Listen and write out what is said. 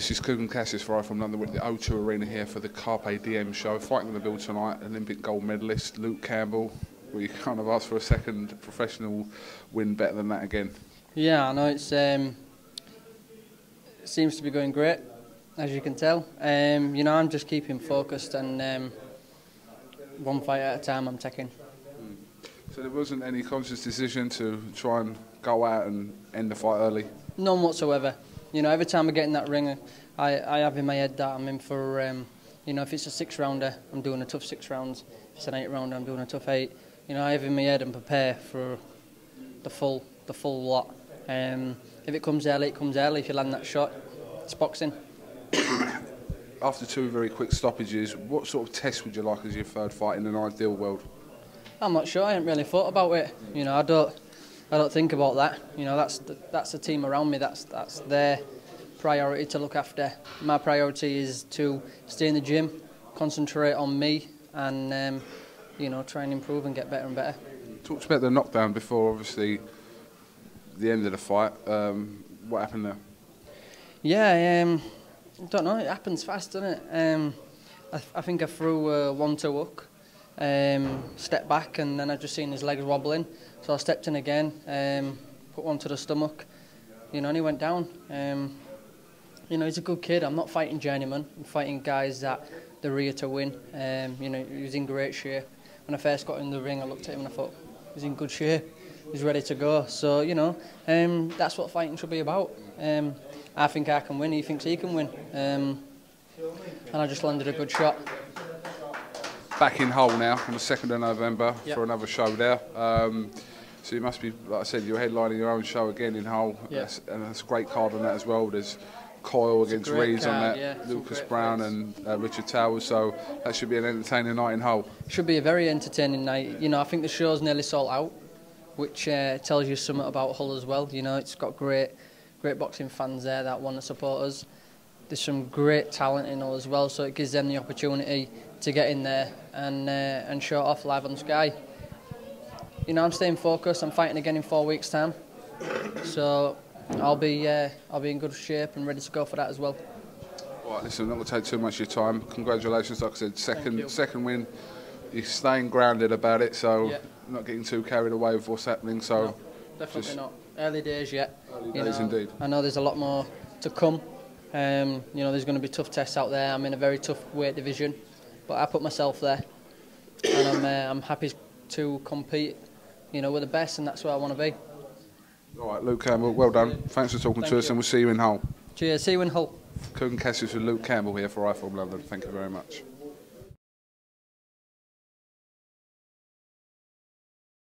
This is Kugan Cassius for from London. We're at the O2 Arena here for the Carpe Diem show. Fighting the bill tonight, Olympic gold medalist Luke Campbell. We kind of asked for a second professional win better than that again. Yeah, I know it's um, it seems to be going great, as you can tell. Um, you know, I'm just keeping focused and um, one fight at a time I'm taking. So there wasn't any conscious decision to try and go out and end the fight early? None whatsoever. You know, every time I get in that ring, I, I have in my head that I'm in for, um, you know, if it's a six rounder, I'm doing a tough six rounds. If it's an eight rounder, I'm doing a tough eight. You know, I have in my head and prepare for the full, the full lot. Um, if it comes early, it comes early. If you land that shot, it's boxing. After two very quick stoppages, what sort of test would you like as your third fight in an ideal world? I'm not sure. I haven't really thought about it. You know, I don't. I don't think about that. You know, that's the, that's the team around me. That's that's their priority to look after. My priority is to stay in the gym, concentrate on me, and um, you know, try and improve and get better and better. Talked about the knockdown before, obviously, the end of the fight. Um, what happened there? Yeah, um, I don't know. It happens fast, doesn't it? Um, I, th I think I threw a one to hook, um, stepped back, and then I just seen his legs wobbling. So I stepped in again, um, put one to the stomach, you know, and he went down. Um, you know, he's a good kid. I'm not fighting journeymen. I'm fighting guys that they're here to win. Um, you know, he was in great shape. When I first got in the ring, I looked at him and I thought, he's in good shape. He's ready to go. So, you know, um, that's what fighting should be about. Um, I think I can win. He thinks he can win. Um, and I just landed a good shot. Back in Hull now on the 2nd of November yep. for another show there. Um, so you must be, like I said, you're headlining your own show again in Hull, yeah. that's, and that's a great card on that as well. There's Coyle it's against Reeves on that, yeah. Lucas Browne and uh, Richard Towers. So that should be an entertaining night in Hull. Should be a very entertaining night. You know, I think the show's nearly sold out, which uh, tells you something about Hull as well. You know, it's got great, great boxing fans there that want to support us. There's some great talent in Hull as well, so it gives them the opportunity to get in there and uh, and show it off live on Sky you know, I'm staying focused. I'm fighting again in four weeks' time, so I'll be uh, I'll be in good shape and ready to go for that as well. All right, listen, I'm not going to take too much of your time. Congratulations, like I said, second second win. You're staying grounded about it, so yeah. not getting too carried away with what's happening. So no, definitely not. Early days yet. Early days know, indeed. I know there's a lot more to come. Um, you know, there's going to be tough tests out there. I'm in a very tough weight division, but I put myself there, and I'm uh, I'm happy to compete you know, we're the best and that's where I want to be. All right, Luke Campbell, well done. Thanks for talking Thank to us you. and we'll see you in Hull. Cheers, see you in Hull. Kugan Cassius with Luke Campbell here for IFILM London. Thank you very much.